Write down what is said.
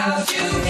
without you.